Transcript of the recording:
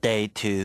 Day 2